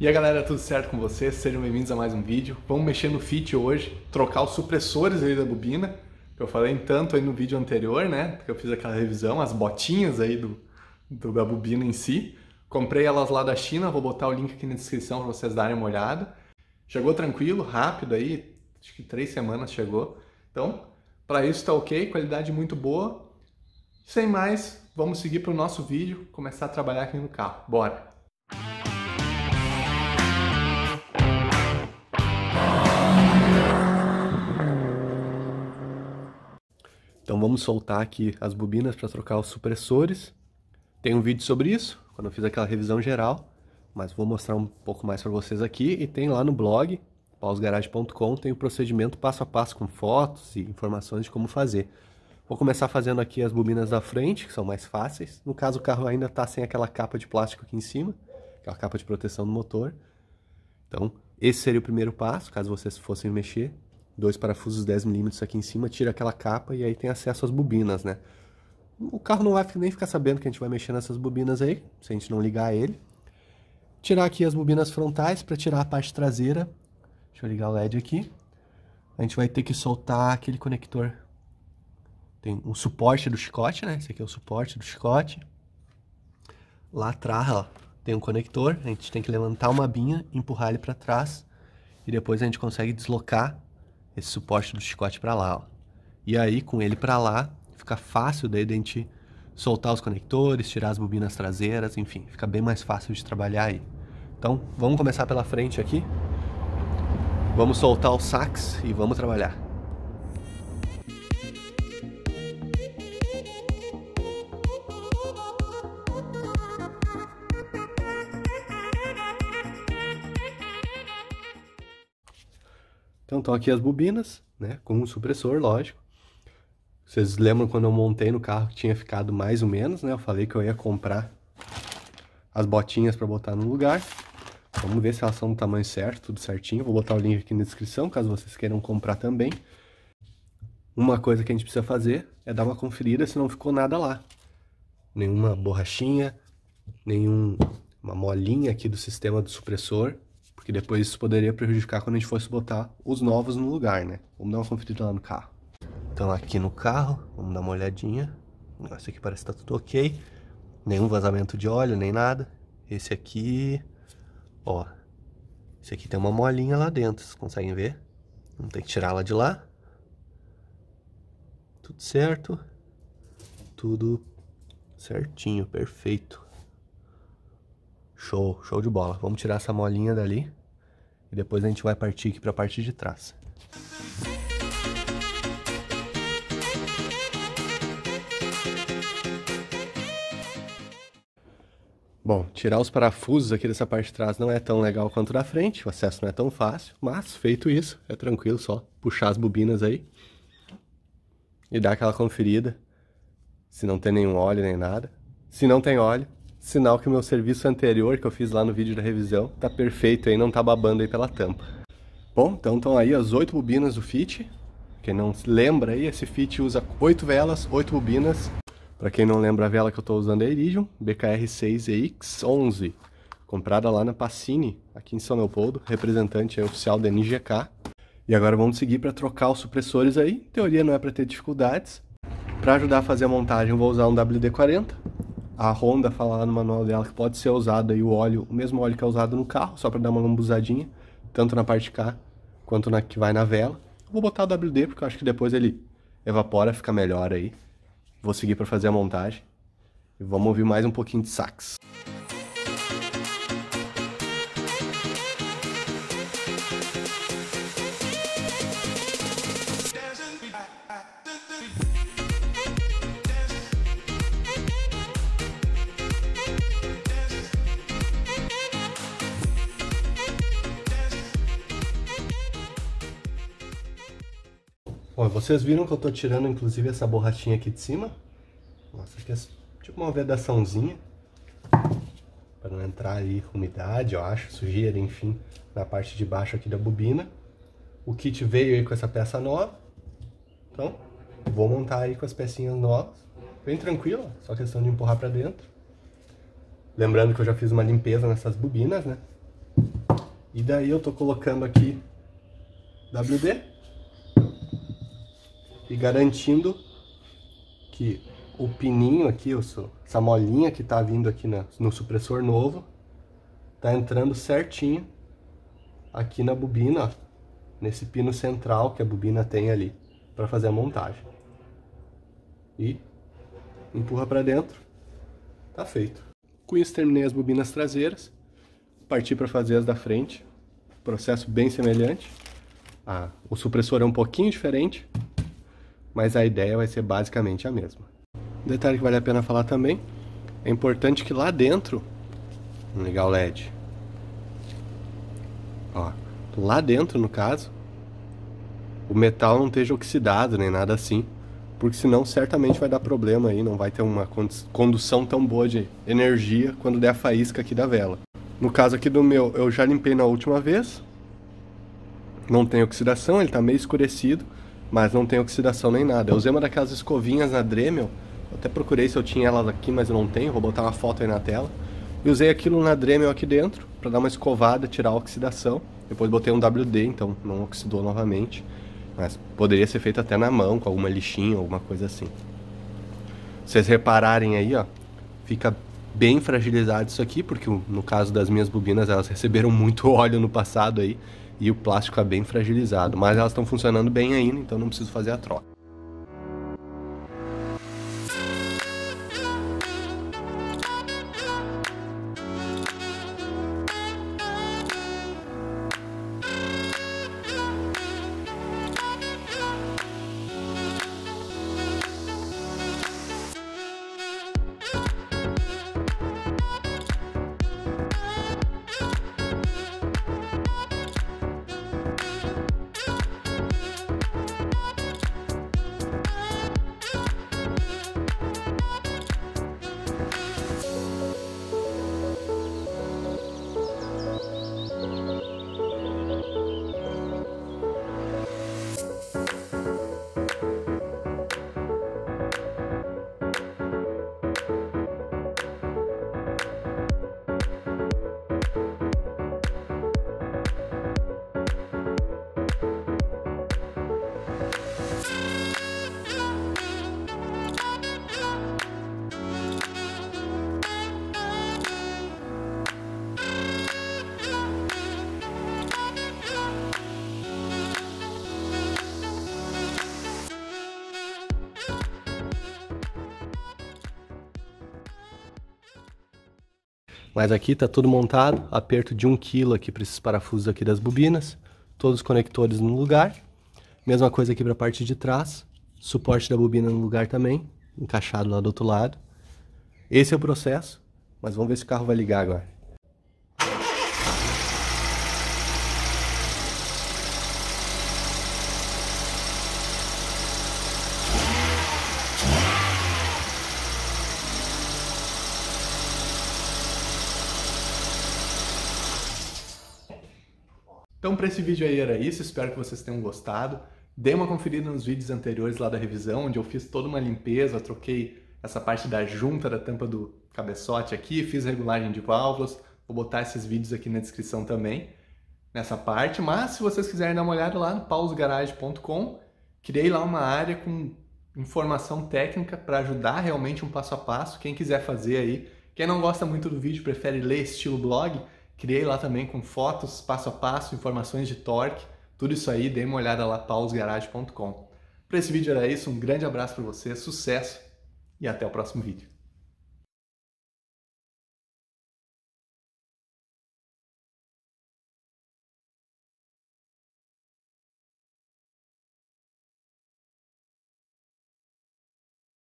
E aí galera, tudo certo com vocês? Sejam bem-vindos a mais um vídeo. Vamos mexer no fit hoje, trocar os supressores aí da bobina, que eu falei tanto aí no vídeo anterior, né? Que eu fiz aquela revisão, as botinhas aí do, do da bobina em si. Comprei elas lá da China, vou botar o link aqui na descrição para vocês darem uma olhada. Chegou tranquilo, rápido aí, acho que três semanas chegou. Então, para isso tá ok, qualidade muito boa. Sem mais, vamos seguir para o nosso vídeo, começar a trabalhar aqui no carro. Bora! Então vamos soltar aqui as bobinas para trocar os supressores. Tem um vídeo sobre isso, quando eu fiz aquela revisão geral, mas vou mostrar um pouco mais para vocês aqui. E tem lá no blog, pausgarage.com, tem o procedimento passo a passo com fotos e informações de como fazer. Vou começar fazendo aqui as bobinas da frente, que são mais fáceis. No caso, o carro ainda está sem aquela capa de plástico aqui em cima, aquela capa de proteção do motor. Então, esse seria o primeiro passo, caso vocês fossem mexer dois parafusos 10mm aqui em cima, tira aquela capa e aí tem acesso às bobinas, né? O carro não vai nem ficar sabendo que a gente vai mexer nessas bobinas aí, se a gente não ligar ele. Tirar aqui as bobinas frontais para tirar a parte traseira. Deixa eu ligar o LED aqui. A gente vai ter que soltar aquele conector. Tem um suporte do chicote, né? Esse aqui é o suporte do chicote. Lá atrás, ó, tem um conector. A gente tem que levantar uma binha, empurrar ele para trás. E depois a gente consegue deslocar esse suporte do chicote para lá. Ó. E aí, com ele para lá, fica fácil daí a gente soltar os conectores, tirar as bobinas traseiras, enfim, fica bem mais fácil de trabalhar aí. Então, vamos começar pela frente aqui. Vamos soltar o sax e vamos trabalhar. Então estão aqui as bobinas, né, com um supressor, lógico. Vocês lembram quando eu montei no carro que tinha ficado mais ou menos, né? Eu falei que eu ia comprar as botinhas para botar no lugar. Vamos ver se elas são do tamanho certo, tudo certinho. Vou botar o link aqui na descrição, caso vocês queiram comprar também. Uma coisa que a gente precisa fazer é dar uma conferida se não ficou nada lá. Nenhuma borrachinha, nenhuma molinha aqui do sistema do supressor porque depois isso poderia prejudicar quando a gente fosse botar os novos no lugar, né? Vamos dar uma conferida lá no carro. Então aqui no carro, vamos dar uma olhadinha. Esse aqui parece que tá tudo ok. Nenhum vazamento de óleo, nem nada. Esse aqui, ó. Esse aqui tem uma molinha lá dentro, vocês conseguem ver? Vamos ter que tirar ela de lá. Tudo certo. Tudo certinho, perfeito. Show, show de bola. Vamos tirar essa molinha dali. E depois a gente vai partir aqui para a parte de trás. Bom, tirar os parafusos aqui dessa parte de trás não é tão legal quanto da frente, o acesso não é tão fácil, mas feito isso, é tranquilo só puxar as bobinas aí e dar aquela conferida, se não tem nenhum óleo nem nada. Se não tem óleo, Sinal que o meu serviço anterior, que eu fiz lá no vídeo da revisão, tá perfeito aí, não tá babando aí pela tampa. Bom, então estão aí as oito bobinas do Fit. Quem não lembra aí, esse Fit usa oito velas, oito bobinas. Para quem não lembra, a vela que eu estou usando é a Iridium, BKR6EX11. Comprada lá na Pacini, aqui em São Leopoldo, representante oficial da NGK. E agora vamos seguir para trocar os supressores aí. Teoria não é para ter dificuldades. Para ajudar a fazer a montagem, vou usar um WD-40 a Honda fala lá no manual dela que pode ser usado aí o óleo, o mesmo óleo que é usado no carro, só para dar uma lambuzadinha, tanto na parte de cá quanto na que vai na vela. vou botar o WD porque eu acho que depois ele evapora, fica melhor aí. Vou seguir para fazer a montagem. E vamos ouvir mais um pouquinho de sax. Bom, vocês viram que eu tô tirando inclusive essa borrachinha aqui de cima. Nossa, aqui é tipo uma vedaçãozinha. Para não entrar aí umidade, eu acho, sujeira, enfim, na parte de baixo aqui da bobina. O kit veio aí com essa peça nova. Então, vou montar aí com as pecinhas novas. Bem tranquilo, só questão de empurrar para dentro. Lembrando que eu já fiz uma limpeza nessas bobinas, né? E daí eu tô colocando aqui WD e garantindo que o pininho aqui, essa molinha que tá vindo aqui no supressor novo, tá entrando certinho aqui na bobina, nesse pino central que a bobina tem ali para fazer a montagem. E empurra para dentro, tá feito. Com isso terminei as bobinas traseiras, parti para fazer as da frente, processo bem semelhante. Ah, o supressor é um pouquinho diferente, mas a ideia vai ser basicamente a mesma. Um detalhe que vale a pena falar também, é importante que lá dentro, vamos ligar o LED, ó, lá dentro no caso, o metal não esteja oxidado nem nada assim, porque senão certamente vai dar problema aí, não vai ter uma condução tão boa de energia quando der a faísca aqui da vela. No caso aqui do meu, eu já limpei na última vez, não tem oxidação, ele está meio escurecido, mas não tem oxidação nem nada. Eu usei uma daquelas escovinhas na Dremel, até procurei se eu tinha elas aqui, mas eu não tenho, vou botar uma foto aí na tela. E usei aquilo na Dremel aqui dentro, para dar uma escovada, tirar a oxidação. Depois botei um WD, então não oxidou novamente. Mas poderia ser feito até na mão, com alguma lixinha, alguma coisa assim. Vocês repararem aí, ó, fica bem fragilizado isso aqui, porque no caso das minhas bobinas, elas receberam muito óleo no passado aí e o plástico é bem fragilizado, mas elas estão funcionando bem ainda, então não preciso fazer a troca. Mas aqui está tudo montado, aperto de 1 kg aqui para esses parafusos aqui das bobinas, todos os conectores no lugar. Mesma coisa aqui para a parte de trás, suporte da bobina no lugar também, encaixado lá do outro lado. Esse é o processo, mas vamos ver se o carro vai ligar agora. Então, para esse vídeo aí era isso, espero que vocês tenham gostado. Dê uma conferida nos vídeos anteriores lá da revisão, onde eu fiz toda uma limpeza, troquei essa parte da junta da tampa do cabeçote aqui, fiz regulagem de válvulas, vou botar esses vídeos aqui na descrição também, nessa parte. Mas se vocês quiserem dar uma olhada lá no pausgarage.com, criei lá uma área com informação técnica para ajudar realmente um passo a passo. Quem quiser fazer aí, quem não gosta muito do vídeo, prefere ler estilo blog, Criei lá também com fotos, passo a passo, informações de torque, tudo isso aí, dê uma olhada lá, pausgarage.com. Para esse vídeo era isso, um grande abraço para você, sucesso e até o próximo vídeo.